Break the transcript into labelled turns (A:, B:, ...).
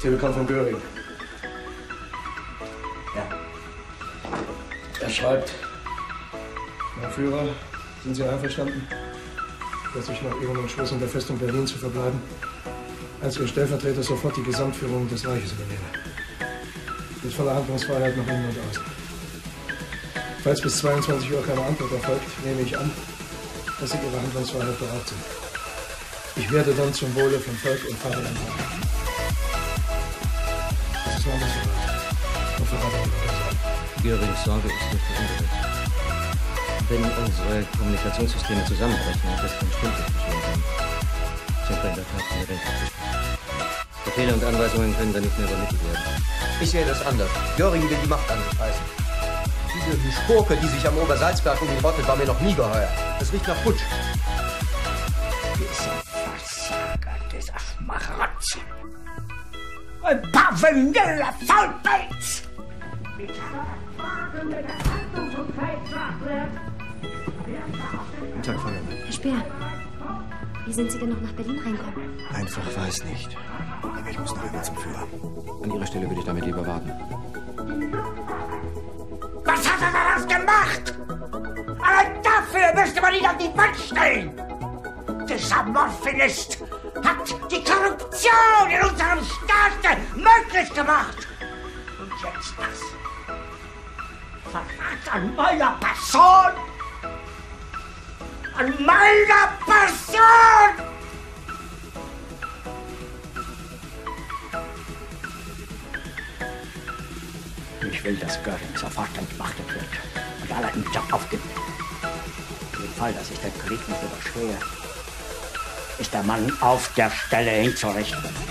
A: Telegramm von Göring.
B: Ja.
A: Er schreibt, Herr Führer, sind Sie einverstanden, dass ich nach Ihrem Entschluss in der Festung Berlin zu verbleiben, als Ihr Stellvertreter sofort die Gesamtführung des Reiches übernehme? Mit voller Handlungsfreiheit nach innen und außen. Falls bis 22 Uhr keine Antwort erfolgt, nehme ich an, dass Sie Ihrer Handlungsfreiheit bereit sind. Ich werde dann zum Wohle von Volk und Vaterland handeln.
C: Görings Sorge ist nicht verunsichert. Wenn unsere Kommunikationssysteme zusammenbrechen und das kein Stimmtag geschehen kann, sind wir in der Tat in der Welt Befehle und Anweisungen können dann nicht mehr übermittelt werden.
B: Ich sehe das anders. Göring will die Macht an sich reißen. Diese die Schurke, die sich am Obersalzberg um ihn rottet, war mir noch nie geheuer. Es riecht nach Putsch.
D: Dieser Versager, dieser Schmarotzer. Ein parvengeller Faulpelz!
E: Guten Tag, Frau Lemmer.
F: Herr Speer, wie sind Sie denn noch nach Berlin reinkommen?
E: Einfach weiß nicht. Aber ich muss noch einmal zum Führer.
C: An Ihrer Stelle würde ich damit lieber warten.
D: Was hat er da das gemacht? Allein dafür müsste man ihn an die Wand stellen! Dieser Morphinist hat die Korruption in unserem Staat möglich gemacht! Und jetzt das. An meiner Person! An meiner Person! Ich will, dass Göring sofort entmachtet wird und aller Job aufgibt. Für den Fall, dass sich der Krieg nicht überschwere, ist der Mann auf der Stelle hinzurichten.